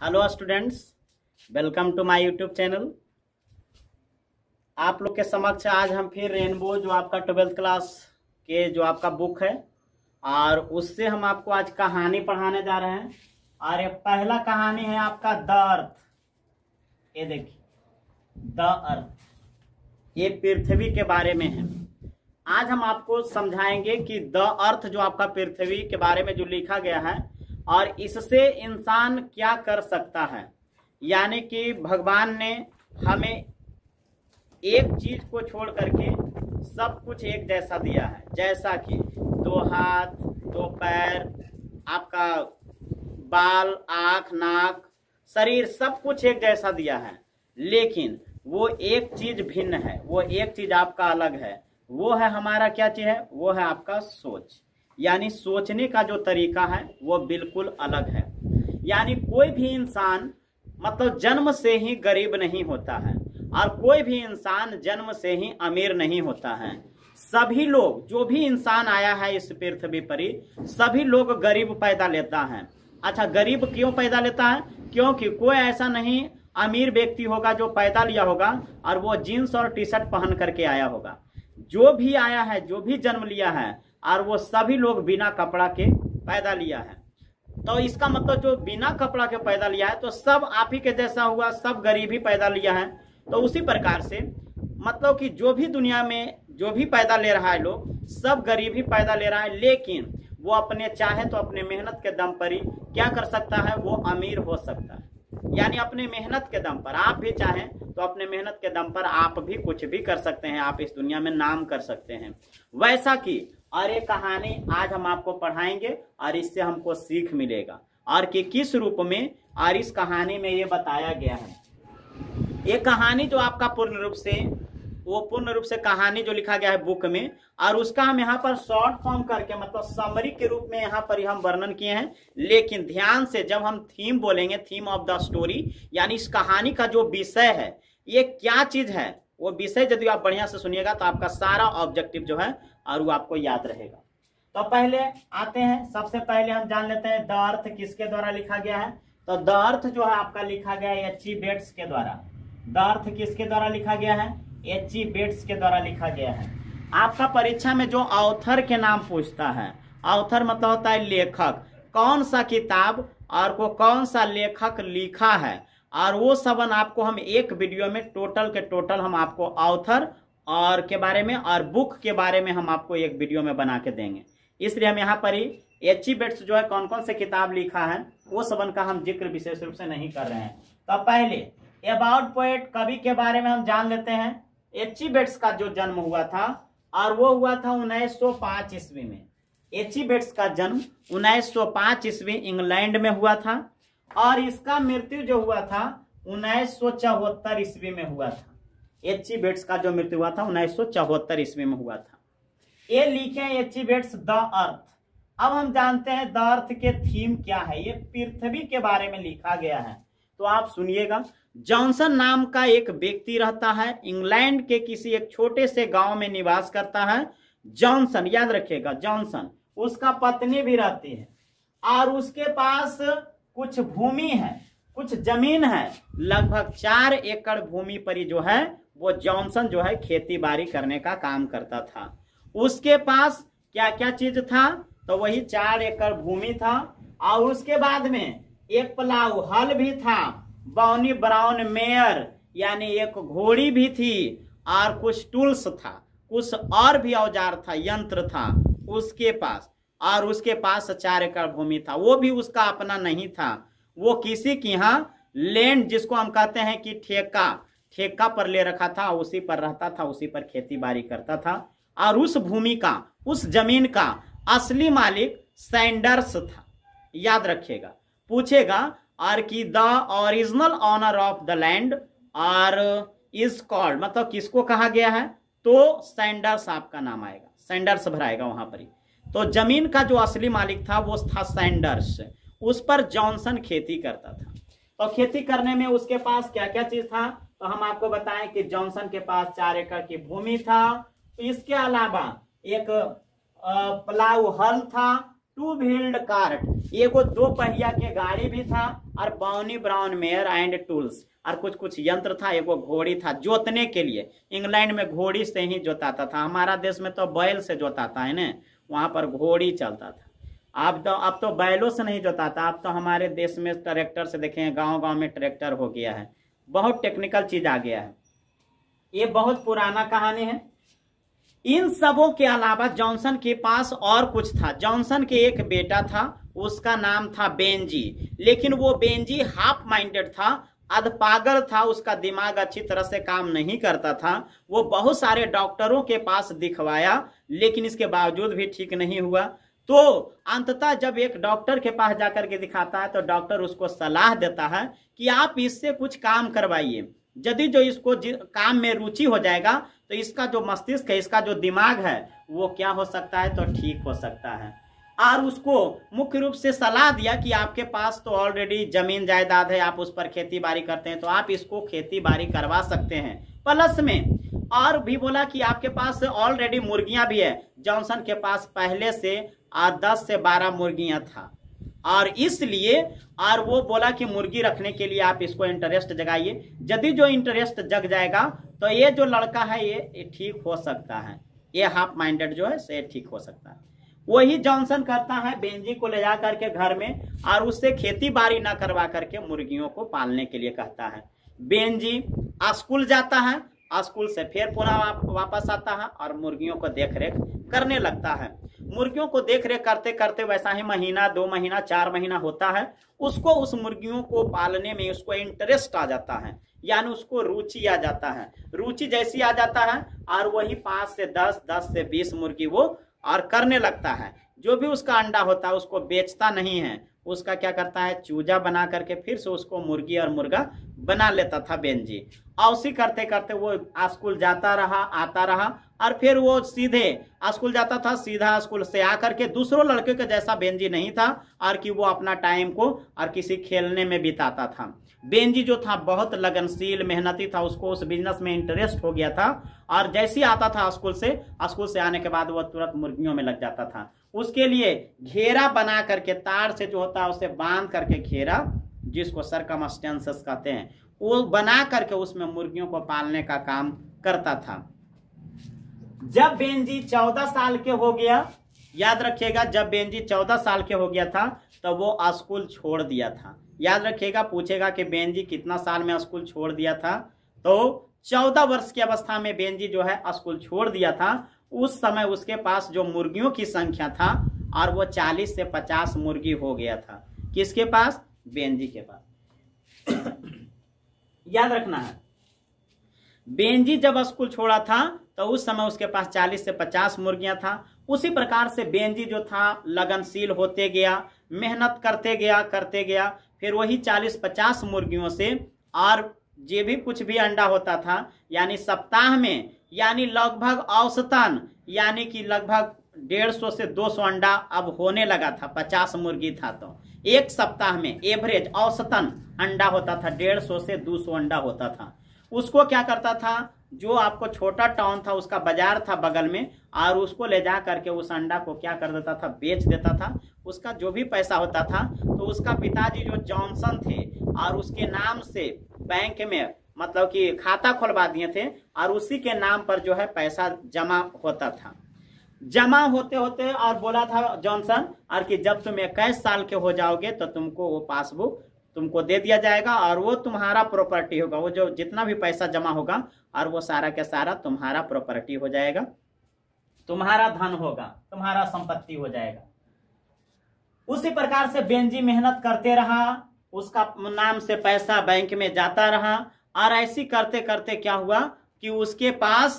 Hello students welcome to my YouTube channel आप लोग के समक्ष आज हम फिर रेनबो जो आपका ट्वेल्थ क्लास के जो आपका बुक है, और उससे हम आपको आज कहानी पढ़ाने जा रहे हैं। और ये पहला कहानी है आपका द अर्थ। ये देखिए, द अर्थ। ये पृथ्वी के बारे में है। आज हम आपको समझाएँगे कि द अर्थ जो आपका पृथ्वी के बारे में जो लिखा गया है और इससे इंसान क्या कर सकता है? यानी कि भगवान ने हमें एक चीज़ को छोड़ करके सब कुछ एक जैसा दिया है। जैसा कि दो हाथ, दो पैर, आपका बाल, आँख, नाक, शरीर सब कुछ एक जैसा दिया है। लेकिन वो एक चीज़ भिन्न है, वो एक चीज़ आपका अलग है। वो है हमारा क्या चीज़ है? वो है आपका सोच। यानी सोचने का जो तरीका है, वो बिल्कुल अलग है। यानी कोई भी इंसान मतलब जन्म से ही गरीब नहीं होता है, और कोई भी इंसान जन्म से ही अमीर नहीं होता है। सभी लोग, जो भी इंसान आया है इस पृथ्वी पर, सभी लोग गरीब पैदा लेता है। अच्छा गरीब क्यों पैदा लेता है? क्योंकि कोई ऐसा नहीं, अमीर व्यक्ति होगा जो पैदा लिया होगा, और वो जीन्स और टी शर्ट पहन करके आया होगा। जो भी आया है, जो भी जन्म लिया है और वो सभी लोग बिना कपड़ा के पैदा लिया है। तो इसका मतलब जो बिना कपड़ा के पैदा लिया है तो सब आप ही के जैसा हुआ, सब गरीब ही पैदा लिया है। तो उसी प्रकार से मतलब कि जो भी दुनिया में जो भी पैदा ले रहा है लोग, सब गरीब ही पैदा ले रहा है, लेकिन वो अपने चाहे तो अपने मेहनत के दम पर ही क्या कर सकता है? वो अमीर हो सकता है। यानी अपने मेहनत के दम पर, आप भी चाहें तो अपने मेहनत के दम पर आप भी कुछ भी कर सकते हैं, आप इस दुनिया में नाम कर सकते हैं। वैसा कि और ये कहानी आज हम आपको पढ़ाएँगे और इससे हमको सीख मिलेगा। और कि किस रूप में और इस कहानी में ये बताया गया है। ये कहानी जो आपका पूर्ण रूप से, वो पूर्ण रूप से कहानी जो लिखा गया है बुक में, और उसका हम यहाँ पर शॉर्ट फॉर्म करके मतलब समरी के रूप में यहाँ पर हम वर्णन किए हैं। लेकिन ध्यान से जब हम थीम बोलेंगे, थीम ऑफ़ द स्टोरी, यानी इस कहानी का जो विषय है, ये क्या चीज़ है? वो विषय यदि आप बढ़िया से सुनिएगा तो आपका सारा ऑब्जेक्टिव जो है और वो आपको याद रहेगा। तो पहले आते हैं, सबसे पहले हम जान लेते हैं द अर्थ किसके द्वारा लिखा गया है। तो द अर्थ जो है आपका लिखा गया है एच बेट्स के द्वारा। द अर्थ किसके द्वारा लिखा गया है? एच बेट्स के द्वारा लिखा गया है। आपका परीक्षा में जो ऑथर के नाम पूछता है ऑथर मतलब होता है लेखक। कौन सा किताब और को कौन सा लेखक लिखा है? और वो सबन आपको हम एक वीडियो में टोटल के टोटल हम आपको ऑथर और के बारे में और बुक के बारे में हम आपको एक वीडियो में बना के देंगे। इसलिए हम यहाँ पर ही एच बेट्स जो है कौन कौन से किताब लिखा है, वो सबन का हम ज़िक्र विशेष रूप से नहीं कर रहे हैं। तो पहले अबाउट पोएट कवि के बारे में हम जान लेते हैं। एच बेट्स का जो जन्म हुआ था, और वो हुआ था 1905 ईस्वी में। एच बेट्स का जन्म 1905 ईस्वी इंग्लैंड में हुआ था, और इसका मृत्यु जो हुआ था, उन्नीस ईस्वी में हुआ था। एच बेट्स का जो मृत्यु हुआ था, उन्नीस ईस्वी में हुआ था। ये लिखे एच बेट्स द अर्थ अब हम जानते हैं द अर्थ के थीम क्या है। ये पृथ्वी के बारे में लिखा गया है। तो आप सुनिएगा। जॉनसन नाम का एक व्यक्ति रहता है। इंग्लैंड के किसी एक छोटे से गाँव में निवास करता है। जॉनसन याद रखिएगा जॉनसन उसका पत्नी भी रहती है। और उसके पास कुछ भूमि है, कुछ ज़मीन है। लगभग चार एकड़ भूमि पर जो है वो जॉनसन जो है खेती बाड़ी करने का काम करता था। उसके पास क्या क्या चीज़ था? तो वही चार एकड़ भूमि था। और उसके बाद में एक पलाव हल भी था। बौनी ब्राउन मेयर, यानी एक घोड़ी भी थी और कुछ टूल्स था। कुछ और भी औज़ार था, यंत्र था उसके पास। और उसके पास चार एकड़ भूमि था। वो भी उसका अपना नहीं था। वो किसी की यहाँ लैंड जिसको हम कहते हैं कि ठेका। ठेका पर ले रखा था, उसी पर रहता था, उसी पर खेती बाड़ी करता था। और उस भूमि का, उस ज़मीन का असली मालिक सैंडर्स था। याद रखिएगा, पूछेगा, आर की the original owner of the land, are is called? मतलब किसको कहा गया है? तो सैंडर्स आपका नाम आएगा, सैंडर्स भराएगा वहाँ पर ही। तो ज़मीन का जो असली मालिक था, वो था सैंडर्स। उस पर जॉनसन खेती करता था। तो खेती करने में उसके पास क्या क्या चीज़ था? तो हम आपको बताएँ कि जॉनसन के पास चार एकड़ की भूमि था। इसके अलावा एक प्लाव हल था, टू व्हील्ड कार्ट एगो दो पहिया के गाड़ी भी था, और bonny brown mare and tools, और कुछ कुछ यंत्र था, एगो घोड़ी था, जोतने के लिए। इंग्लैंड में घोड़ी से ही जोताता था। हमारा देश में तो बैल से जोताता है ना, वहाँ पर घोड़ी चलता था। अब तो अब तो बैलों से नहीं जोताता, अब तो हमारे देश में ट्रैक्टर से देखें गाँव गाँव में ट्रैक्टर हो गया है। बहुत टेक्निकल चीज़ आ गया है। ये बहुत पुराना कहानी है। इन सबों के अलावा जॉनसन के पास और कुछ था। जॉनसन के एक बेटा था, उसका नाम था बेंजी। लेकिन वो बेंजी हाफ़ माइंडेड था अध पागल था, उसका दिमाग अच्छी तरह से काम नहीं करता था। वो बहुत सारे डॉक्टरों के पास दिखवाया, लेकिन इसके बावजूद भी ठीक नहीं हुआ। तो अंततः जब एक डॉक्टर के पास जाकर के दिखाता है तो डॉक्टर उसको सलाह देता है कि आप इससे कुछ काम करवाइए। यदि जो इसको काम में रुचि हो जाएगा तो इसका जो मस्तिष्क है, इसका जो दिमाग है, वो क्या हो सकता है? तो ठीक हो सकता है। और उसको मुख्य रूप से सलाह दिया कि आपके पास तो ऑलरेडी ज़मीन जायदाद है, आप उस पर खेती बाड़ी करते हैं तो आप इसको खेती बाड़ी करवा सकते हैं। प्लस में और भी बोला कि आपके पास ऑलरेडी मुर्गियाँ भी है। जॉनसन के पास पहले से दस से बारह मुर्गियाँ था। और इसलिए, और वो बोला कि मुर्गी रखने के लिए आप इसको इंटरेस्ट जगाइए। यदि जो इंटरेस्ट जग जाएगा तो ये जो लड़का है, ये ठीक हो सकता है। ये हाफ़ माइंडेड जो है से ठीक हो सकता है। वही जॉनसन करता है बेंजी को ले जा करके घर में, और उससे खेती बाड़ी ना करवा करके मुर्गियों को पालने के लिए कहता है। बेंजी स्कूल जाता है स्कूल से फिर पुनः वापस आता है और मुर्गियों को देख रेख करने लगता है। मुर्गियों को देख रेख करते करते वैसा ही महीना, दो महीना, चार महीना होता है। उसको, उस मुर्गियों को पालने में उसको इंटरेस्ट आ जाता है। यानी उसको रुचि आ जाता है। रुचि जैसी आ जाता है और वही पाँच से दस दस से बीस मुर्गी वो और करने लगता है। जो भी उसका अंडा होता है, उसको बेचता नहीं है। उसका क्या करता है? चूजा बना करके फिर से उसको मुर्गी और मुर्गा बना लेता था बेंजी और उसी करते करते वो स्कूल जाता रहा, आता रहा, और फिर वो सीधे स्कूल जाता था, सीधा स्कूल से आकर के दूसरों लड़के के जैसा बेंजी नहीं था, और कि वो अपना टाइम को और किसी खेलने में बिताता था। बेंजी जो था, बहुत लगनशील, मेहनती था, उसको उस बिज़नेस में इंटरेस्ट हो गया था, और जैसे आता था स्कूल से स्कूल से आने के बाद वो तुरंत मुर्गियों में लग जाता था। उसके लिए घेरा बना करके, तार से जो होता है, उसे बाँध करके घेरा, जिसको सरकम कहते हैं। वो बना करके उसमें मुर्गियों को पालने का काम करता था। जब बेंजी चौदह साल के हो गया, याद रखिएगा, जब बेंजी चौदह साल के हो गया था तो वो स्कूल छोड़ दिया था। याद रखिएगा, पूछेगा कि बेंजी कितना साल में स्कूल छोड़ दिया था? तो चौदह वर्ष की अवस्था में बेंजी जो है स्कूल छोड़ दिया था। उस समय उसके पास जो मुर्गियों की संख्या था, और वो चालीस से पचास मुर्गी हो गया था। किसके पास? बेंजी के पास। याद रखना है। बेंजी जब स्कूल छोड़ा था तो उस समय उसके पास 40 से 50 मुर्गियाँ था। उसी प्रकार से बेंजी जो था, लगनशील होते गया, मेहनत करते गया करते गया। फिर वही 40-50 मुर्गियों से, और जे भी कुछ भी अंडा होता था, यानी सप्ताह में, यानी लगभग औसतन, यानी कि लगभग डेढ़ सौ से दो सौ अंडा अब होने लगा था, पचास मुर्गी था तो। एक सप्ताह में एवरेज औसतन अंडा होता था, डेढ़ सौ से दो सौ अंडा होता था। उसको क्या करता था? जो आपको छोटा टाउन था, उसका बाज़ार था बगल में, और उसको ले जा करके उस अंडा को क्या कर देता था? बेच देता था। उसका जो भी पैसा होता था तो उसका पिताजी जो जॉनसन थे, और उसके नाम से बैंक में मतलब कि खाता खुलवा दिए थे, और उसी के नाम पर जो है पैसा जमा होता था। जमा होते होते और बोला था जॉनसन, और कि जब तुम इक्कीस साल के हो जाओगे तो तुमको वो पासबुक तुमको दे दिया जाएगा और वो तुम्हारा प्रॉपर्टी होगा। वो जो जितना भी पैसा जमा होगा, और वो सारा के सारा तुम्हारा प्रॉपर्टी हो जाएगा। तुम्हारा धन होगा, तुम्हारा संपत्ति हो जाएगा। उसी प्रकार से बेंजी मेहनत करते रहा, उसका नाम से पैसा बैंक में जाता रहा, और ऐसी करते करते क्या हुआ कि उसके पास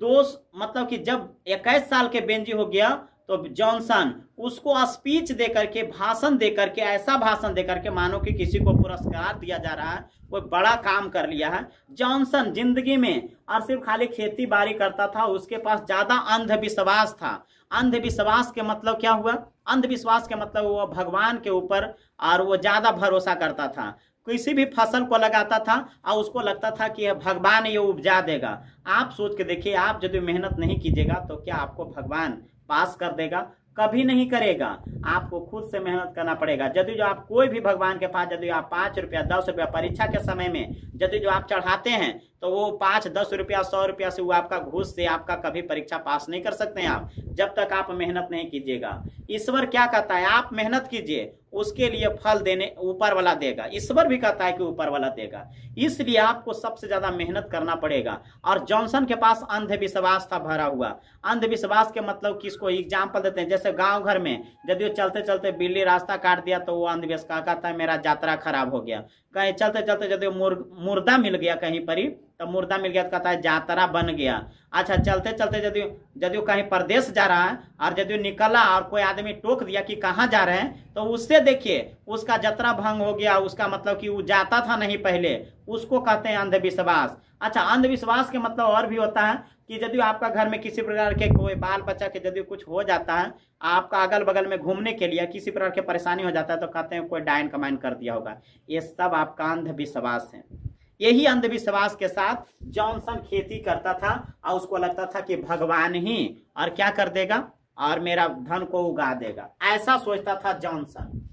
दो मतलब कि जब इक्कीस साल के बेंजी हो गया तो जॉनसन, उसको स्पीच देकर के भाषण दे करके, ऐसा भाषण देकर के मानो कि किसी को पुरस्कार दिया जा रहा है, कोई बड़ा काम कर लिया है। जॉनसन ज़िंदगी में, और सिर्फ़ खाली खेती बाड़ी करता था, उसके पास ज़्यादा अंधविश्वास था। अंधविश्वास के मतलब क्या हुआ? अंधविश्वास के मतलब वो भगवान के ऊपर, और वो ज़्यादा भरोसा करता था। किसी भी फ़सल को लगाता था और उसको लगता था कि भगवान ये उपजा देगा। आप सोच के देखिए, आप यदि मेहनत नहीं कीजिएगा तो क्या आपको भगवान पास कर देगा? कभी नहीं करेगा। आपको खुद से मेहनत करना पड़ेगा। यदि जो आप कोई भी भगवान के पास, यदि आप पाँच रुपया, दस रुपया परीक्षा के समय में यदि जो आप चढ़ाते हैं तो वो पाँच, दस रुपया, सौ रुपया से वो आपका घूस से आपका कभी परीक्षा पास नहीं कर सकते हैं आप, जब तक आप मेहनत नहीं कीजिएगा। ईश्वर क्या कहता है? आप मेहनत कीजिए। उसके लिए फल देने ऊपर वाला देगा ईश्वर भी कहता है कि ऊपर वाला देगा। इसलिए आपको सबसे ज़्यादा मेहनत करना पड़ेगा। और जॉनसन के पास अंधविश्वास था, भरा हुआ। अंधविश्वास के मतलब किसको एग्ज़ाम्पल देते हैं। जैसे गाँव घर में यदि चलते चलते बिल्ली रास्ता काट दिया तो वो अंधविश्वास कहता है, मेरा यात्रा खराब हो गया। कहीं चलते चलते यदि मुर्दा मिल गया कहीं पर ही तो मुर्दा मिल गया तो कहता है, जातरा बन गया। अच्छा चलते चलते यदि यदि कहीं प्रदेश जा रहा है और यदि निकला और कोई आदमी टोक दिया कि कहाँ जा रहे हैं तो उससे देखिए, उसका जतरा भंग हो गया, उसका मतलब कि वो जाता था नहीं पहले, उसको कहते हैं अंधविश्वास। अच्छा अंधविश्वास के मतलब और भी होता है कि यदि आपका घर में किसी प्रकार के कोई बाल बच्चा के यदि कुछ हो जाता है, आपका अगल बगल में घूमने के लिए किसी प्रकार की परेशानी हो जाता है तो कहते हैं कोई डायन कमाइन कर दिया होगा। ये सब आपका अंधविश्वास है। यही अंधविश्वास के साथ जॉनसन खेती करता था और उसको लगता था कि भगवान ही और क्या कर देगा? और मेरा धन को उगा देगा। ऐसा सोचता था जॉनसन।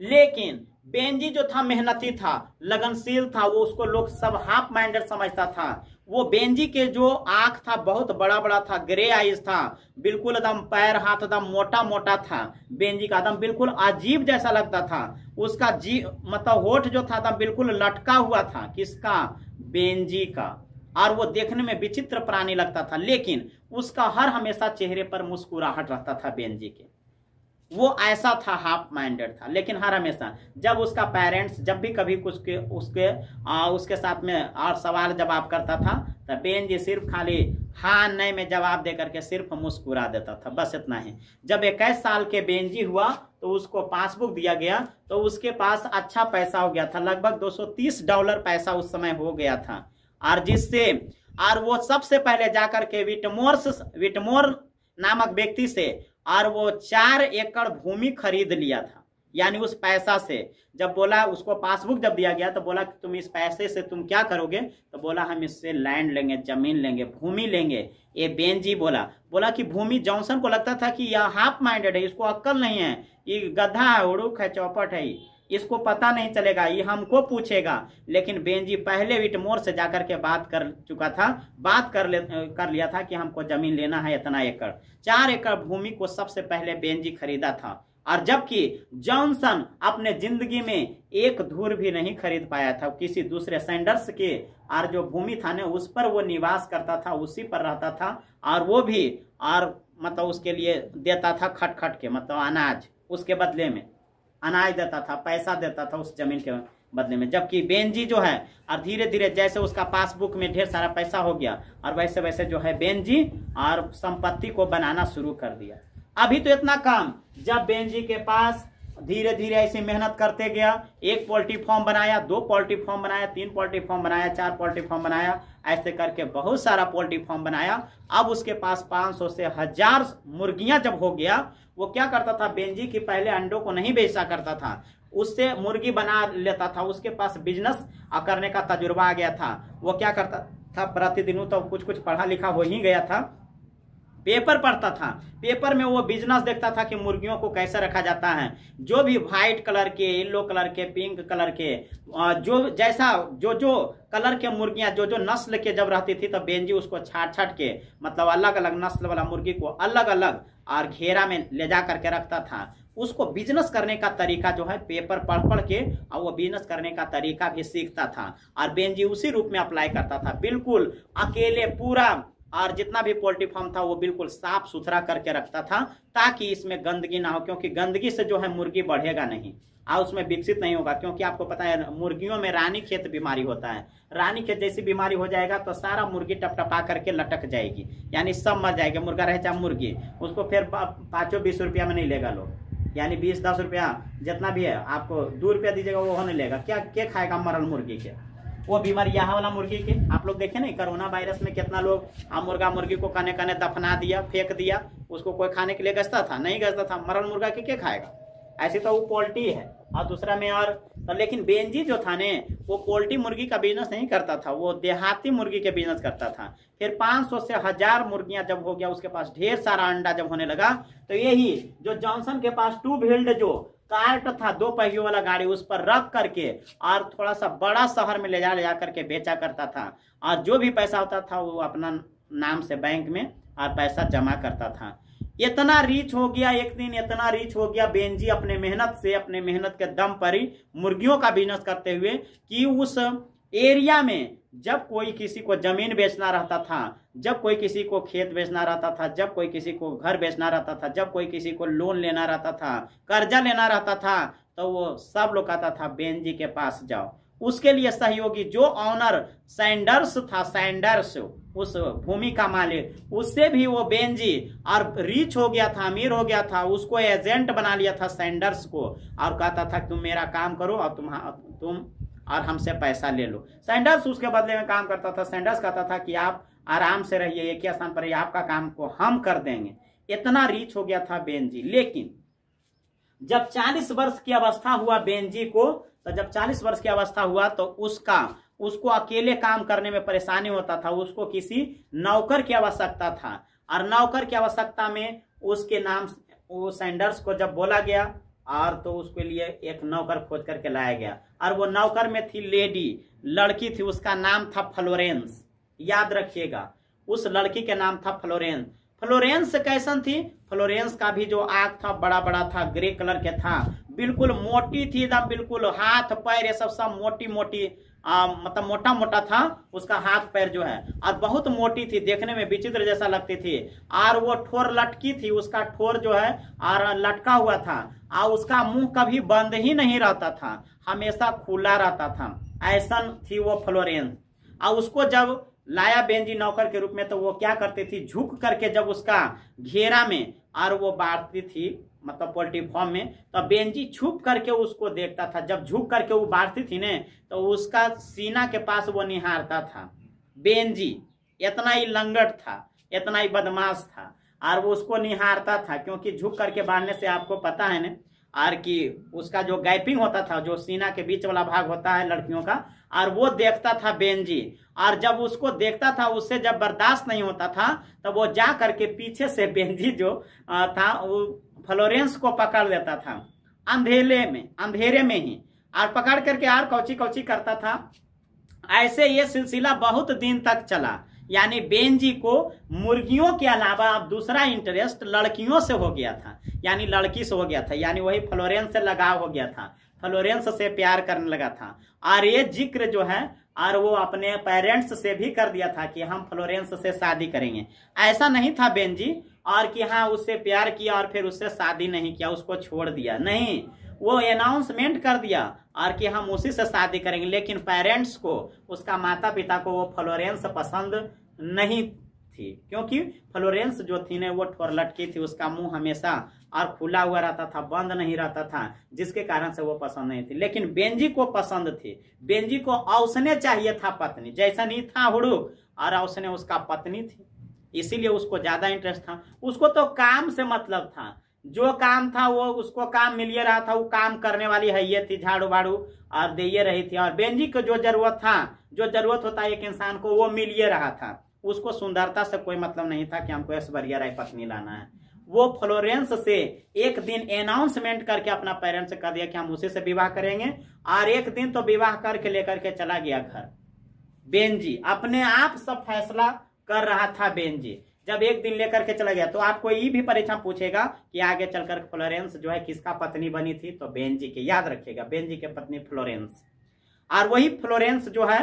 लेकिन बेंजी जो था, मेहनती था, लगनशील था, वो उसको लोग सब हाफ़ माइंडेड समझता था वो बेंजी के जो आँख था, बहुत बड़ा बड़ा था ग्रे आइज़ था, बिल्कुल एकदम पैर हाथ एकदम मोटा मोटा था, बेंजी का एकदम बिल्कुल अजीब जैसा लगता था। उसका जी मतलब होठ जो था एकदम बिल्कुल लटका हुआ था, किसका? बेंजी का। और वो देखने में विचित्र प्राणी लगता था, लेकिन उसका हर हमेशा चेहरे पर मुस्कुराहट रहता था बेंजी के। वो ऐसा था हाफ़ माइंडेड था। लेकिन हर हमेशा जब उसका पेरेंट्स जब भी कभी कुछ के उसके आ, उसके साथ में और सवाल जवाब करता था तो बेन जी सिर्फ़ खाली हाँ नहीं में जवाब दे करके सिर्फ़ मुस्कुरा देता था। बस इतना ही। जब इक्कीस साल के बेंजी हुआ तो उसको पासबुक दिया गया तो उसके पास अच्छा पैसा हो गया था। लगभग 230 डॉलर पैसा उस समय हो गया था। और जिससे और वो सबसे पहले जाकर के विटमोर विटमोर नामक व्यक्ति से और वो चार एकड़ भूमि खरीद लिया था। यानी उस पैसा से। जब बोला, उसको पासबुक जब दिया गया तो बोला कि तुम इस पैसे से तुम क्या करोगे? तो बोला, हम इससे लैंड लेंगे, ज़मीन लेंगे, भूमि लेंगे। ये बेन जी बोला। बोला कि भूमि जॉनसन को लगता था कि यह हाफ़ माइंडेड है, इसको अक्कल नहीं है। ये गधा है, उड़ूक है, चौपट है इसको पता नहीं चलेगा, ये हमको पूछेगा। लेकिन बेंजी पहले विटमोर से जाकर के बात कर चुका था, बात कर ले, कर लिया था कि हमको ज़मीन लेना है इतना एकड़। चार एकड़ भूमि को सबसे पहले बेंजी खरीदा था। और जबकि जॉनसन अपने ज़िंदगी में एक धूर भी नहीं खरीद पाया था, किसी दूसरे सेंडर्स के, और जो भूमि था ना, उस पर वो निवास करता था, उसी पर रहता था, और वो भी, और मतलब उसके लिए देता था खट खट के मतलब अनाज, उसके बदले में। अनाज देता था, पैसा देता था उस ज़मीन के बदले में। जबकि बेनजी जो है, और धीरे धीरे जैसे उसका पासबुक में ढेर सारा पैसा हो गया, और वैसे वैसे जो है बेनजी और संपत्ति को बनाना शुरू कर दिया। अभी तो इतना काम, जब बेनजी के पास धीरे धीरे ऐसे मेहनत करते गया। एक पोल्ट्री फॉर्म बनाया, दो पोल्ट्री फॉर्म बनाया, तीन पोल्ट्री फॉर्म बनाया, चार पोल्ट्री फॉर्म बनाया, ऐसे करके बहुत सारा पोल्ट्री फॉर्म बनाया। अब उसके पास 500 से हज़ार मुर्गियाँ जब हो गया, वो क्या करता था? बेंजी की पहले अंडों को नहीं बेचा करता था। उससे मुर्गी बना लेता था। उसके पास बिज़नेस करने का तजुर्बा आ गया था। वो क्या करता था? प्रतिदिनों तो कुछ कुछ पढ़ा लिखा हो ही गया था। पेपर पढ़ता था। पेपर में वो बिज़नेस देखता था कि मुर्गियों को कैसे रखा जाता है। जो भी व्हाइट कलर के येलो कलर के पिंक कलर के जो जैसा, जो जो कलर के मुर्गियाँ, जो जो नस्ल के जब रहती थी तो बेंजी उसको छाट छाट के मतलब अलग अलग नस्ल वाला मुर्गी को अलग अलग और घेरा में ले जा करके रखता था। उसको बिज़नेस करने का तरीका जो है पेपर पढ़ पढ़ के और वो बिज़नेस करने का तरीका भी सीखता था। और बेंजी उसी रूप में अप्लाई करता था। बिल्कुल अकेले, पूरा और जितना भी पोल्ट्री फार्म था वो बिल्कुल साफ़ सुथरा करके रखता था, ताकि इसमें गंदगी ना हो, क्योंकि गंदगी से जो है मुर्गी बढ़ेगा नहीं। और उसमें विकसित नहीं होगा, क्योंकि आपको पता है, मुर्गियों में रानी खेत बीमारी होता है। रानी खेत जैसी बीमारी हो जाएगा तो सारा मुर्गी टपटपा करके लटक जाएगी। यानी सब मर जाएगा, मुर्गा रहे चाहे मुर्गी, उसको फिर पाँचों बीस रुपया में नहीं लेगा लोग। यानी बीस दस रुपया जितना भी है, आपको दो रुपया दीजिएगा, वो होने लेगा। क्या क्या खाएगा मरल मुर्गी के? वो बीमारी यहाँ वाला मुर्गी के। आप लोग देखे नहीं, कोरोना वायरस में कितना लोग मुर्गा मुर्गी को कने कने दफना दिया, फेंक दिया, उसको कोई खाने के लिए गसता था? नहीं गसता था। मरल मुर्गा के क्या खाएगा? ऐसी तो वो पोल्ट्री है। और दूसरा में और तो लेकिन बेंजी जो था ने, वो पोल्ट्री मुर्गी का बिज़नेस नहीं करता था। वो देहाती मुर्गी के बिज़नेस करता था। फिर 500 से हज़ार मुर्गियाँ जब हो गया, उसके पास ढेर सारा अंडा जब होने लगा तो यही जो जॉनसन के पास टू व्हील्ड जो कार्ट था, दो पहियों वाला गाड़ी, उस पर रख करके और थोड़ा सा बड़ा शहर में ले जा ले जा करके बेचा करता था। और जो भी पैसा होता था, वो अपना नाम से बैंक में और पैसा जमा करता था। इतना रीच हो गया एक दिन, इतना रिच हो गया बेंजी अपने मेहनत से, अपने मेहनत के दम पर ही मुर्गियों का बिज़नेस करते हुए कि उस एरिया में जब कोई किसी को ज़मीन बेचना रहता था, जब कोई किसी को खेत बेचना रहता था, जब कोई किसी को घर बेचना रहता था, जब कोई किसी को लोन लेना रहता था, कर्जा लेना रहता था तो वो सब लोग कहता था बेंजी के पास जाओ। उसके लिए सहयोगी जो ऑनर सैंडर्स था सैंडर्स उस भूमि का मालिक, उससे भी वो बेंजी और रिच हो गया था, अमीर हो गया था, उसको एजेंट बना लिया था सैंडर्स को, और कहता था, तुम मेरा काम करो, और तुम तुम और हमसे पैसा ले लो। सैंडर्स उसके बदले में काम करता था। सैंडर्स कहता था कि आप आराम से रहिए, एक ही स्थान पर आपका काम को हम कर देंगे। इतना रीच हो गया था बेंजी लेकिन जब 40 वर्ष की अवस्था हुआ बेनजी को तो जब 40 वर्ष की अवस्था हुआ तो उसका उसको अकेले काम करने में परेशानी होता था। उसको किसी नौकर की आवश्यकता था। और नौकर की आवश्यकता में उसके नाम, वो सैंडर्स को जब बोला गया और तो उसके लिए एक नौकर खोज करके लाया गया। और वो नौकर में थी लेडी। लड़की थी, उसका नाम था फ्लोरेंस। याद रखिएगा, उस लड़की के नाम था फ्लोरेंस। फ्लोरेंस कैसन थी? फ्लोरेंस का भी जो आग था बड़ा बड़ा था, ग्रे कलर के था। बिल्कुल मोटी थी, एकदम बिल्कुल हाथ पैर ये सब सब मोटी मोटी आ, मतलब मोटा मोटा था उसका हाथ पैर जो है। और बहुत मोटी थी देखने में विचित्र जैसा लगती थी। और वो ठोर लटकी थी उसका ठोर जो है और लटका हुआ था। और उसका मुँह कभी बंद ही नहीं रहता था हमेशा खुला रहता था। ऐसा थी वो फ्लोरेंस। और उसको जब लाया बेंजी नौकर के रूप में तो वो क्या करती थी? झुक करके जब उसका घेरा में और वो बांटती थी मतलब पोल्ट्री फॉर्म में तो बेंजी छुप करके उसको देखता था। जब झुक करके वो बांटती थी ने तो उसका सीना के पास वो निहारता था। बेंजी इतना ही लंगट था, इतना ही बदमाश था, और वो उसको निहारता था, क्योंकि झुक करके बांधने से आपको पता है ना और कि उसका जो गैपिंग होता था, जो सीना के बीच वाला भाग होता है लड़कियों का, और वो देखता था बेंजी। और जब उसको देखता था, उससे जब बर्दाश्त नहीं होता था, तब वो जा करके पीछे से बेंजी जो था, वो फ्लोरेंस को पकड़ लेता था। अंधेरे में अंधेरे में ही। और पकड़ करके यार कौची कौची करता था। ऐसे ये सिलसिला बहुत दिन तक चला। यानी बेंजी को मुर्गियों के अलावा अब दूसरा इंटरेस्ट लड़कियों से हो गया था। यानी लड़की से हो गया था। यानी वही फ्लोरेंस से लगाव हो गया था। फ्लोरेंस से प्यार करने लगा था। और ये ज़िक्र जो है, और वो अपने पेरेंट्स से भी कर दिया था कि हम फ्लोरेंस से शादी करेंगे। ऐसा नहीं था बेंजी, और कि हाँ उससे प्यार किया और फिर उससे शादी नहीं किया, उसको छोड़ दिया। नहीं वो अनाउंसमेंट कर दिया। और कि हम उसी से शादी करेंगे, लेकिन पेरेंट्स को, उसका माता पिता को वो फ्लोरेंस पसंद नहीं थी। क्योंकि फ्लोरेंस जो थी ने, वो ठोर लटकी थी, उसका मुँह हमेशा और खुला हुआ रहता था, बंद नहीं रहता था, जिसके कारण से वो पसंद नहीं थी। लेकिन बेंजी को पसंद थी। बेंजी को औसने चाहिए था पत्नी। जैसा नहीं था हुड़ुक और औसने उसका पत्नी थी। इसीलिए उसको ज़्यादा इंटरेस्ट था। उसको तो काम से मतलब था। जो काम था वो, उसको काम मिल रहा था, वो काम करने वाली है ये थी झाड़ू बाड़ू, और दे रही थी। और बेंजी को जो ज़रूरत था, जो ज़रूरत होता है एक इंसान को, वो मिल रहा था। उसको सुंदरता से कोई मतलब नहीं था कि हमको ऐश्वर्या राय पत्नी लाना है। वो फ्लोरेंस से एक दिन अनाउंसमेंट करके अपना पेरेंट्स से कर दिया कि हम उसी से विवाह करेंगे, और एक दिन तो विवाह करके लेकर के चला गया घर। बेंजी अपने आप सब फैसला कर रहा था बेंजी जब एक दिन लेकर के चला गया तो आपको ये भी परीक्षा पूछेगा कि आगे चलकर फ्लोरेंस जो है किसका पत्नी बनी थी तो बेंजी के, याद रखिएगा बेंजी के पत्नी फ्लोरेंस। और वही फ्लोरेंस जो है,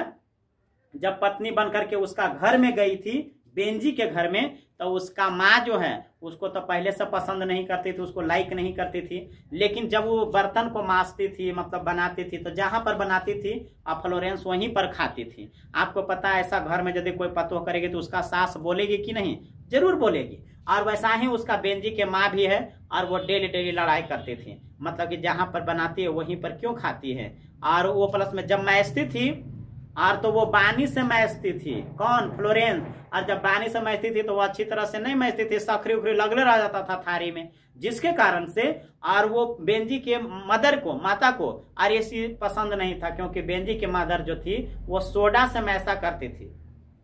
जब पत्नी बनकर के उसका घर में गई थी बेंजी के घर में तो उसका माँ जो है, उसको तो पहले से पसंद नहीं करती थी, उसको लाइक नहीं करती थी। लेकिन जब वो बर्तन को मासती थी मतलब बनाती थी तो जहाँ पर बनाती थी, अब फ्लोरेंस वहीं पर खाती थी। आपको पता है, ऐसा घर में यदि कोई पतो करेगी तो उसका सास बोलेगी कि नहीं? ज़रूर बोलेगी। और वैसा ही उसका बेंजी के माँ भी है, और वो डेली डेली लड़ाई करती थी। मतलब कि जहाँ पर बनाती है, वहीं पर क्यों खाती है? और वो प्लस में जब मैस्ती थी, और तो वो बानी से मैचती थी, कौन? फ्लोरेंस। और जब बानी से मैचती थी तो वो अच्छी तरह से नहीं मैचती थी, सखरी उखरी लगले रह जाता था थारी में, जिसके कारण से और वो बेंजी के मदर को, माता को और ये चीज़ पसंद नहीं था, क्योंकि बेंजी की मदर जो थी, वो सोडा से मैसा करती थी।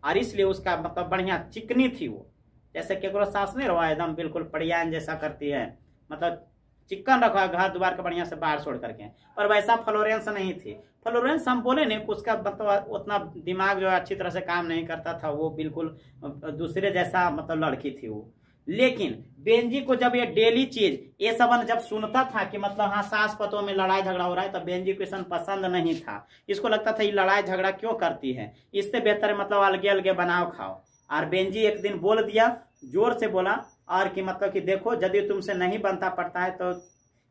और इसलिए उसका मतलब बढ़िया चिकनी थी वो। जैसे केकरो सास नहीं रहा, एकदम बिल्कुल पड़ियान जैसा करती है। मतलब चिकन रखा घर द्वार के बढ़िया से बाहर छोड़ करके। पर वैसा फ्लोरेंस नहीं थी। फ्लोरेंस हम बोले नहीं, उसका मतलब उतना दिमाग जो है अच्छी तरह से काम नहीं करता था, वो बिल्कुल दूसरे जैसा मतलब लड़की थी वो। लेकिन बेंजी को जब ये डेली चीज़, ये सब जब सुनता था कि मतलब हाँ सास पतों में लड़ाई झगड़ा हो रहा है तो बेंजी को इसन पसंद नहीं था। इसको लगता था, ये लड़ाई झगड़ा क्यों करती है? इससे बेहतर मतलब अलगे अलगे बनाओ खाओ और बेंजी एक दिन बोल दिया, ज़ोर से बोला और कि मतलब कि देखो, यदि तुमसे नहीं बनता पड़ता है तो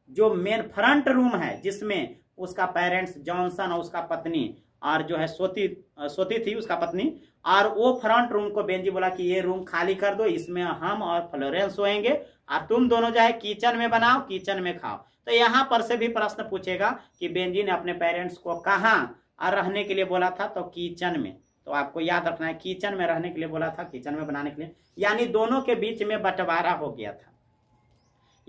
जो मेन फ्रंट रूम है, जिसमें उसका पेरेंट्स जॉनसन और उसका पत्नी और जो है, सोती सोती थी, उसका पत्नी और वो फ्रंट रूम को बेंजी बोला कि ये रूम खाली कर दो, इसमें हम और फ्लोरेंस सोएँगे और तुम दोनों जो है किचन में बनाओ किचन में खाओ। तो यहाँ पर से भी प्रश्न पूछेगा कि बेंजी ने अपने पेरेंट्स को कहाँ रहने के लिए बोला था तो किचन में। तो आपको याद रखना है, किचन में रहने के लिए बोला था, किचन में बनाने के लिए। यानी दोनों के बीच में बंटवारा हो गया था।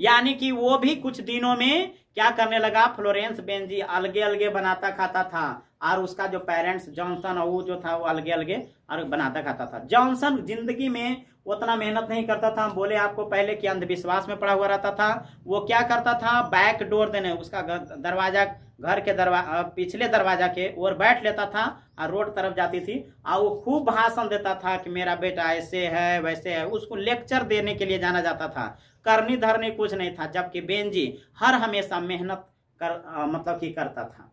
यानी कि वो भी कुछ दिनों में क्या करने लगा, फ्लोरेंस बेंजी अलगे अलगे बनाता खाता था। और उसका जो पेरेंट्स जॉनसन वो जो था वो अलगे अलगे और बनाता खाता था। जॉनसन ज़िंदगी में उतना मेहनत नहीं करता था। बोले आपको पहले कि अंधविश्वास में पड़ा हुआ रहता था। वो क्या करता था? बैक डोर देने उसका दरवाज़ा घर के दरवा पिछले दरवाज़ा के ओर बैठ लेता था और रोड तरफ़ जाती थी। और वो खूब भाषण देता था कि मेरा बेटा ऐसे है वैसे है। उसको लेक्चर देने के लिए जाना जाता था। करनी धरनी कुछ नहीं था जबकि बेंजी हर हमेशा मेहनत कर आ, मतलब की करता था।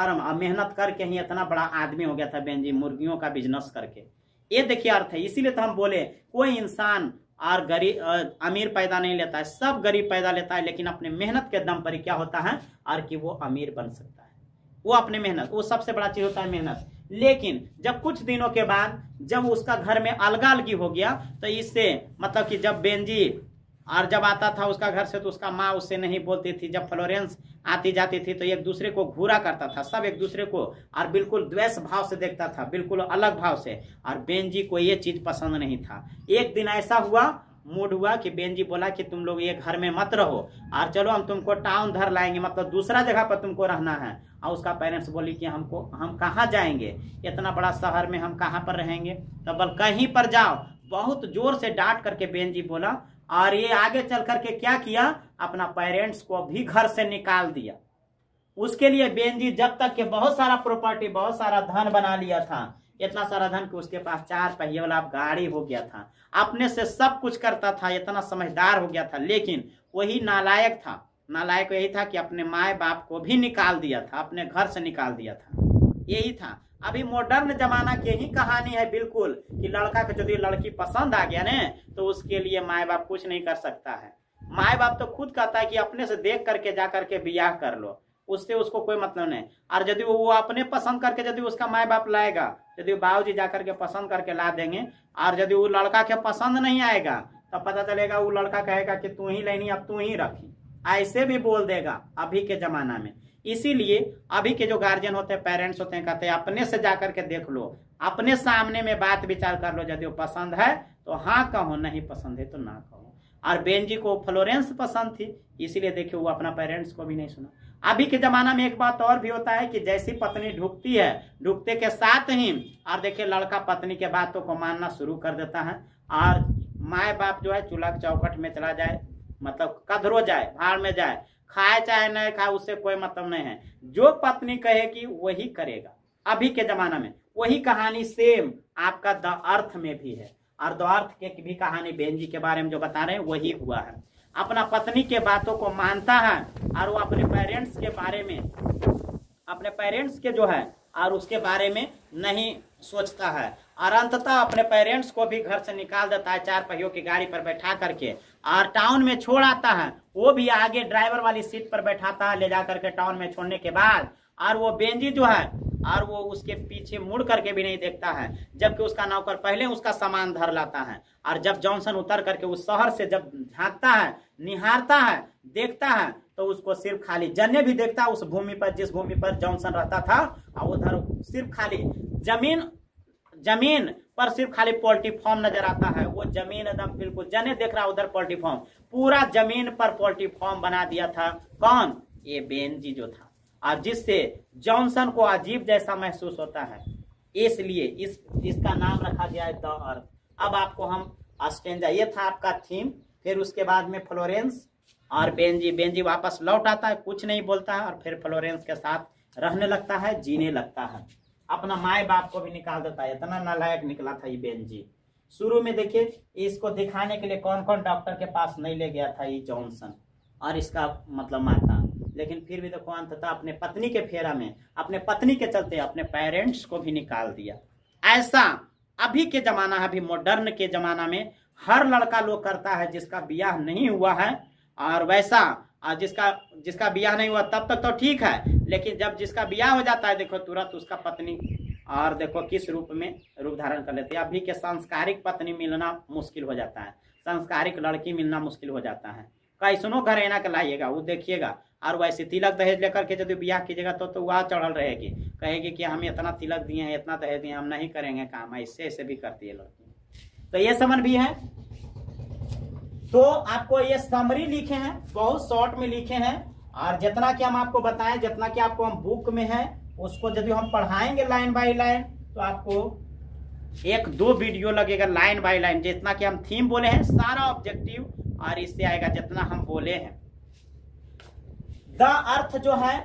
हर मेहनत करके ही इतना बड़ा आदमी हो गया था बेंजी मुर्गियों का बिज़नेस करके। ये देखिए अर्थ है, इसीलिए तो हम बोले, कोई इंसान और गरीब अमीर पैदा नहीं लेता है, सब गरीब पैदा लेता है, लेकिन अपने मेहनत के दम पर क्या होता है? और कि वो अमीर बन सकता है। वो अपने मेहनत, वो सबसे बड़ा चीज़ होता है मेहनत। लेकिन जब कुछ दिनों के बाद, जब उसका घर में अलगा अलगी हो गया तो इससे मतलब कि जब बेंजी और जब आता था उसका घर से तो उसका माँ उससे नहीं बोलती थी। जब फ्लोरेंस आती जाती थी तो एक दूसरे को घूरा करता था, सब एक दूसरे को, और बिल्कुल द्वेष भाव से देखता था, बिल्कुल अलग भाव से। और बेंजी को ये चीज़ पसंद नहीं था। एक दिन ऐसा हुआ, मूड हुआ कि बेंजी बोला कि तुम लोग ये घर में मत रहो, और चलो हम तुमको टाउन धर लाएँगे मतलब दूसरा जगह पर तुमको रहना है। और उसका पेरेंट्स बोली कि हमको, हम कहाँ जाएँगे? इतना बड़ा शहर में हम कहाँ पर रहेंगे? तो बल, कहीं पर जाओ। बहुत ज़ोर से डांट करके बेंजी बोला और ये आगे चल करके क्या किया? अपना पेरेंट्स को भी घर से निकाल दिया। उसके लिए बेनजी, जब तक के बहुत सारा प्रॉपर्टी बहुत सारा धन बना लिया था, इतना सारा धन कि उसके पास चार पहिए वाला गाड़ी हो गया था। अपने से सब कुछ करता था, इतना समझदार हो गया था, लेकिन वही नालायक था। नालायक यही था कि अपने माए बाप को भी निकाल दिया था, अपने घर से निकाल दिया था। यही था। अभी मॉडर्न जमाना की ही कहानी है बिल्कुल, कि लड़का को यदि लड़की पसंद आ गया ना तो उसके लिए माए बाप कुछ नहीं कर सकता है। माए बाप तो खुद कहता है कि अपने से देख करके, जा करके ब्याह कर लो। उससे उसको कोई मतलब नहीं। और यदि वो अपने पसंद करके यदि उसका माए बाप लाएगा यदि बाबू जी जाकर के पसंद करके ला देंगे, और यदि वो लड़का के पसंद नहीं आएगा तो पता चलेगा वो लड़का कहेगा कि तू ही लेनी, अब तू ही रखी। ऐसे भी बोल देगा अभी के जमाना में। इसीलिए अभी के जो गार्जियन होते हैं पेरेंट्स होते हैं, कहते हैं, अपने से जाकर के देख लो, अपने सामने में बात विचार कर लो, यदि वो पसंद है तो हाँ कहो, नहीं पसंद है तो ना कहो। और बेनजी को फ्लोरेंस पसंद थी, इसीलिए देखिए वो अपना पेरेंट्स को भी नहीं सुना। अभी के जमाना में एक बात और भी होता है कि जैसी पत्नी ढुकती है ढुकते के साथ ही, और देखिए लड़का पत्नी के बातों को मानना शुरू कर देता है, और माए बाप जो है चूल्हा चौकट में चला जाए मतलब कधरो जाए, भाड़ में जाए खाए चाहे न खाए, उससे कोई मतलब नहीं है। जो पत्नी कहेगी वही करेगा। अभी के जमाना में वही कहानी सेम आपका द अर्थ में भी है। और द अर्थ के भी कहानी बेंजी के बारे में जो बता रहे हैं, वही हुआ है। अपना पत्नी के बातों को मानता है और वो अपने पेरेंट्स के बारे में, अपने पेरेंट्स के जो है और उसके बारे में नहीं सोचता है। और अंततः अपने पेरेंट्स को भी घर से निकाल देता है चार पहियों की गाड़ी पर बैठा करके। और टाउन में छोड़ आता है, वो भी आगे ड्राइवर वाली सीट पर बैठाता है, ले जा करके टाउन में छोड़ने के बाद। और वो बेंजी जो है, और वो उसके पीछे मुड़ करके भी नहीं देखता है, जबकि उसका नौकर पहले उसका सामान धर लाता है। और जब जॉनसन उतर करके उस शहर से जब झांकता है, निहारता है, देखता है तो उसको सिर्फ़ खाली जन्य भी देखता, उस भूमि पर, जिस भूमि पर जॉनसन रहता था और उधर सिर्फ़ खाली ज़मीन ज़मीन पर सिर्फ़ खाली पोल्ट्री फार्म नज़र आता है। वो ज़मीन एकदम बिल्कुल जने देख रहा, उधर पोल्ट्री फार्म। पूरा ज़मीन पर पोल्ट्री फार्म बना दिया था। कौन? ये बेनजी जो था। और जिससे जॉनसन को अजीब जैसा महसूस होता है। इसलिए इस, इसका नाम रखा गया है द अर्थ। अब आपको हम अस्टेंजा ये था आपका थीम। फिर उसके बाद में फ्लोरेंस और बेंजी बेंजी वापस लौट आता है, कुछ नहीं बोलता है और फिर फ्लोरेंस के साथ रहने लगता है, जीने लगता है। अपना माए बाप को भी निकाल देता है, इतना नालायक निकला था ये बेंजी। शुरू में देखिए, इसको दिखाने के लिए कौन कौन डॉक्टर के पास नहीं ले गया था ये जॉनसन, और इसका मतलब माता लेकिन फिर भी देखो, अंततः अपने पत्नी के फेरा में, अपने पत्नी के चलते अपने पेरेंट्स को भी निकाल दिया। ऐसा अभी के जमाना है अभी मॉडर्न के जमाना में हर लड़का लोग करता है जिसका ब्याह नहीं हुआ है और वैसा, और जिसका जिसका ब्याह नहीं हुआ तब तक तो ठीक है, लेकिन जब जिसका ब्याह हो जाता है, देखो तुरंत उसका पत्नी और देखो किस रूप में रूप धारण कर लेती है। अभी के संस्कारिक पत्नी मिलना मुश्किल हो जाता है, संस्कारिक लड़की मिलना मुश्किल हो जाता है। कैसनो घरेना के लाइएगा, वो देखिएगा, और वैसे तिलक दहेज लेकर के यदि ब्याह कीजिएगा तो तो वह चढ़ल रहेगी, कहेगी कि हम इतना तिलक दिए हैं, इतना दहेज दिए हम नहीं करेंगे काम, ऐसे ऐसे भी करती है लड़की। तो ये समझ भी है तो आपको ये समरी लिखे हैं, बहुत शॉर्ट में लिखे हैं, और जितना कि हम आपको बताएँ, जितना कि आपको हम बुक में है, उसको यदि हम पढ़ाएँगे लाइन बाय लाइन तो आपको एक दो वीडियो लगेगा लाइन बाय लाइन जितना कि हम थीम बोले हैं, सारा ऑब्जेक्टिव और इससे आएगा जितना हम बोले हैं। द अर्थ जो है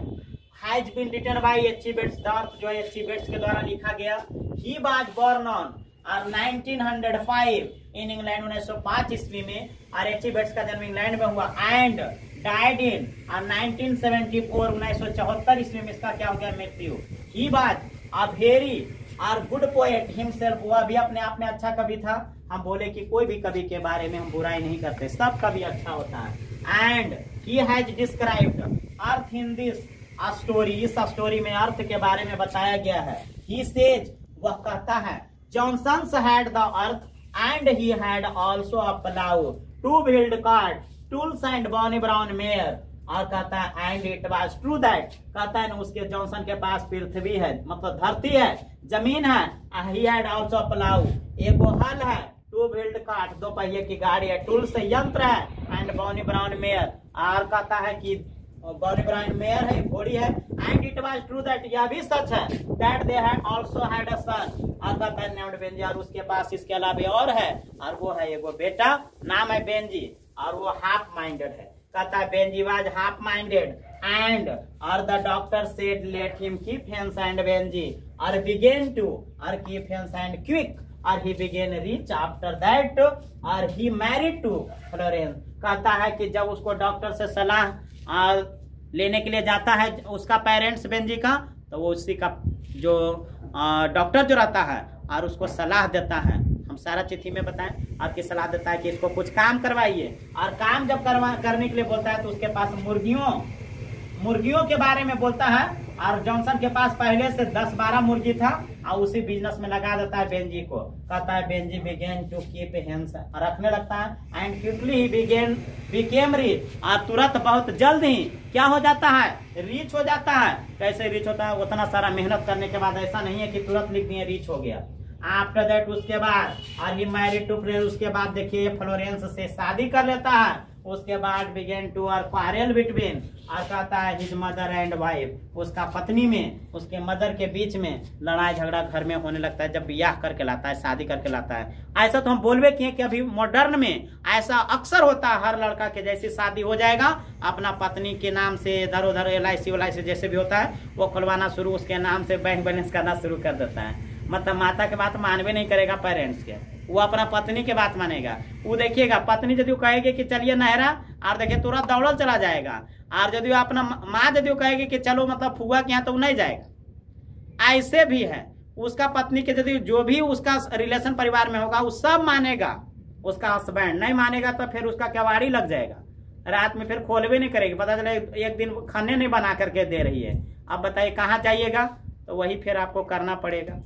has been written by H the earth जो है एच के द्वारा लिखा गया। ही वाज बोर्न ऑन और 1905 इन इंग्लैंड उन्नीस सौ पाँच ईस्वी में और एच बेट्स का जन्म इंग्लैंड में हुआ। एंड डाइड इन और 1974 उन्नीस सौ चौहत्तर ईस्वी में इसका क्या हो गया? मृत्यु। ही बात अ वेरी और गुड पोएट हिमसेल्फ वह भी अपने आप में अच्छा कवि था। हम बोले कि कोई भी कवि के बारे में हम बुराई नहीं करते, सब कवि अच्छा होता है। And he has described earth in this story इस स्टोरी में अर्थ के बारे में बताया गया है। ही सेज वह कहता है Johnson had the earth and he had also a plough two wheeled cart tools and bonny brown mare और कहता है and it was true that कहता है ना उसके जॉनसन के पास पृथ्वी है मतलब धरती है, ज़मीन है ही हैड आल्सो प्लाउ एक हल है टू व्हील्ड कार्ट दो पहिए की गाड़ी है टूल्स यंत्र है एंड बॉनी ब्राउन मेयर और कहता है कि बॉनी ब्राउन मेयर है, घोड़ी है and it was true that यह भी सच है that they had also had a son और है नेम्ड बेंजी और उसके पास इसके अलावा और है, और वो है एगो बेटा, नाम है बेंजी और वो हाफ़ माइंडेड है। कहता है Benjy was half minded and और the doctor said let him keep hens and Benjy और बिगेन टू और कीप हेंस एंड क्विक और he began rich after that और ही मैरिड टू फ्लोरेंस कहता है कि जब उसको डॉक्टर से सलाह लेने के लिए जाता है उसका पेरेंट्स बेंजी का तो वो उसी का जो डॉक्टर जो रहता है, और उसको सलाह देता है। हम सारा चिट्ठी में बताएँ आपकी सलाह देता है कि इसको कुछ काम करवाइए। और काम जब करवा, करने के लिए बोलता है तो उसके पास मुर्गियों मुर्गियों के बारे में बोलता है, और जॉनसन के पास पहले से दस बारह मुर्गी था। और उसी बिज़नेस में लगा देता है बेंजी को। कहता है, Benjy began to keep hens रखने लगता है and quickly he began became rich और तुरंत बहुत जल्द ही क्या हो जाता है? रिच हो जाता है। कैसे रिच होता है? उतना सारा मेहनत करने के बाद ऐसा नहीं है कि तुरंत लिख दिए रिच हो गया. आफ्टर दैट उसके बाद, और ही मैरिड टू उसके बाद देखिए फ्लोरेंस से शादी कर लेता है। उसके बाद began to are quarrel between और है हिज मदर एंड वाइफ उसका पत्नी में, उसके मदर के बीच में लड़ाई झगड़ा घर में होने लगता है, जब ब्याह करके लाता है, शादी करके लाता है। ऐसा तो हम बोलवे किए कि अभी मॉडर्न में ऐसा अक्सर होता है, हर लड़का के जैसी शादी हो जाएगा, अपना पत्नी के नाम से इधर उधर एल आई जैसे भी होता है, वो खुलवाना शुरू, उसके नाम से बैंक बैलेंस करना शुरू कर देता है। मतलब माता के बात मानवे नहीं करेगा पेरेंट्स के। वो अपना पत्नी के बात मानेगा। वो देखिएगा, पत्नी यदि कहेगी कि चलिए नहरा, और देखिए तुरंत दौड़ल चला जाएगा। और यदि अपना माँ यदि कहेगी कि चलो मतलब फुआ के यहाँ तो नहीं जाएगा। ऐसे भी है। उसका पत्नी के यदि जो भी उसका रिलेशन परिवार में होगा, वो सब मानेगा। उसका हस्बैंड नहीं मानेगा तो फिर उसका कवाड़ी लग जाएगा। रात में फिर खोलवे नहीं करेगी। पता चले एक दिन खाने नहीं बना करके दे रही है। अब बताइए कहाँ जाइएगा? तो वही फिर आपको करना पड़ेगा।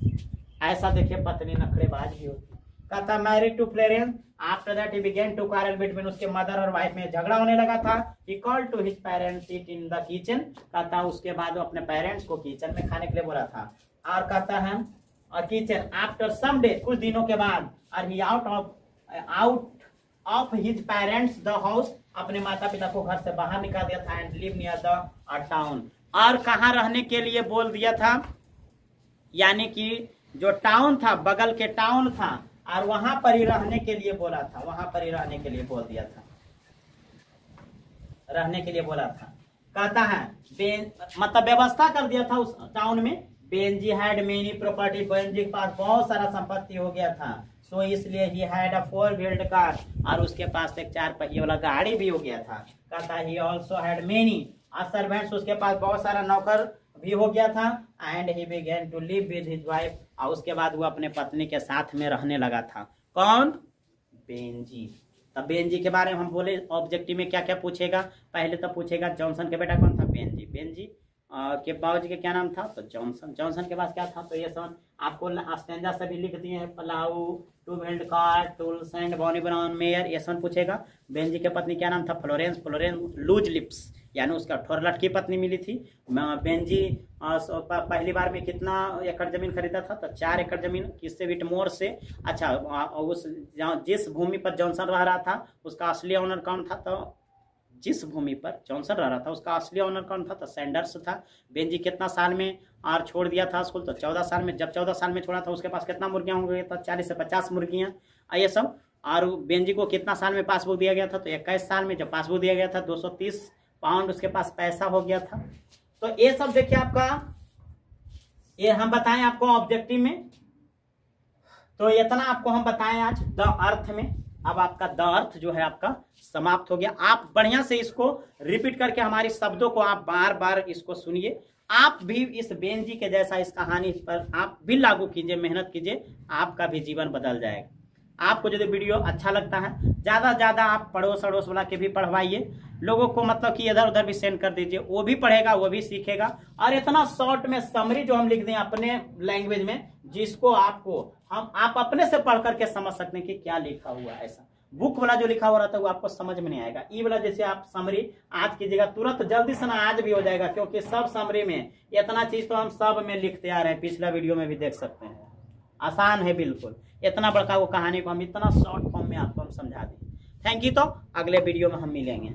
ऐसा देखिए पत्नी नखड़ेबाज भी होती कहता married to Florence after that he began to quarrel between उसके मदर और वाइफ में झगड़ा होने लगा था। He call to his parents it in the kitchen कहता उसके बाद वो अपने पेरेंट्स को किचन में खाने के लिए बोला था। और कहता है, और किचन आफ्टर सम डे कुछ दिनों के बाद, और he out of out of his parents the house अपने माता पिता को घर से बाहर निकाल दिया था and live near the town और कहाँ रहने के लिए बोल दिया था? यानी कि जो टाउन था, बगल के टाउन था और वहाँ पर ही रहने के लिए बोला था वहाँ पर ही रहने के लिए बोल दिया था। रहने के लिए बोला था। कहता है मतलब व्यवस्था कर दिया था उस टाउन में Benjy had many property Benjy के पास बहुत सारा संपत्ति हो गया था सो so, इसलिए he had a four wheeled car और उसके पास एक चार पहिए वाला गाड़ी भी हो गया था। कहता he also had many servants उसके पास बहुत सारा नौकर भी हो गया था and he began to live with his wife और उसके बाद वो अपने पत्नी के साथ में रहने लगा था। कौन? बेंजी। तब बेंजी के बारे में हम बोले ऑब्जेक्टिव में क्या क्या पूछेगा? पहले तो पूछेगा, जॉनसन के बेटा कौन था? बेंजी। बेंजी के बाबू के क्या नाम था? तो जॉनसन। जॉनसन के पास क्या था? तो ये सन, आपको स्टेंजा से भी लिख दिए हैं, plough two wheeled car tools and bonny brown mare, ये सन पूछेगा। बेंजी के पत्नी क्या नाम था? फ्लोरेंस। Florence, loose lips. यानी उसका ठोरलट की पत्नी मिली थी। बेंजी पहली बार में कितना एकड़ ज़मीन खरीदा था तो चार एकड़ ज़मीन, किससे विटमोर से। अच्छा उस जिस भूमि पर जॉनसन रह रहा था, उसका असली ऑनर कौन था? तो जिस भूमि पर जॉनसन रह रहा था, उसका असली ऑनर कौन था? तो सैंडर्स था। बेंजी कितना साल में और छोड़ दिया था स्कूल? तो चौदह साल में, जब चौदह साल में छोड़ा था, उसके पास कितना मुर्गियाँ हो गई तो चालीस से पचास मुर्गियाँ। ये सब, और बेंजी को कितना साल में पासबुक दिया गया था? तो इक्कीस साल में जब पासबुक दिया गया था, दो सौ तीस पाउंड उसके पास पैसा हो गया था। तो ये सब देखिए आपका, ये हम बताएँ आपको ऑब्जेक्टिव में। तो इतना आपको हम बताएँ आज द अर्थ में। अब आपका द अर्थ जो है आपका समाप्त हो गया। आप बढ़िया से इसको रिपीट करके हमारे शब्दों को आप बार बार इसको सुनिए। आप भी इस बेंजी के जैसा इस कहानी पर आप भी लागू कीजिए, मेहनत कीजिए, आपका भी जीवन बदल जाएगा। आपको यदि वीडियो अच्छा लगता है, ज़्यादा से ज़्यादा आप पड़ोस अड़ोस वाला के भी पढ़वाइए। लोगों को मतलब कि इधर उधर भी सेंड कर दीजिए। वो भी पढ़ेगा, वो भी सीखेगा। और इतना शॉर्ट में समरी जो हम लिख दें अपने लैंग्वेज में, जिसको आपको हम, आप अपने से पढ़ करके समझ सकते हैं कि क्या लिखा हुआ है ऐसा। बुक वाला जो लिखा हुआ रहता है, वो आपको समझ में नहीं आएगा। ई वाला जैसे आप समरी आज कीजिएगा, तुरंत जल्दी से ना आज भी हो जाएगा, क्योंकि सब समरी में, इतना चीज़ तो हम सब में लिखते आ रहे हैं। पिछला वीडियो में भी देख सकते हैं। आसान है बिल्कुल। इतना बड़का वो कहानी को हम इतना शॉर्ट फॉर्म में आपको हम समझा दें। थैंक यू तो अगले वीडियो में हम मिलेंगे।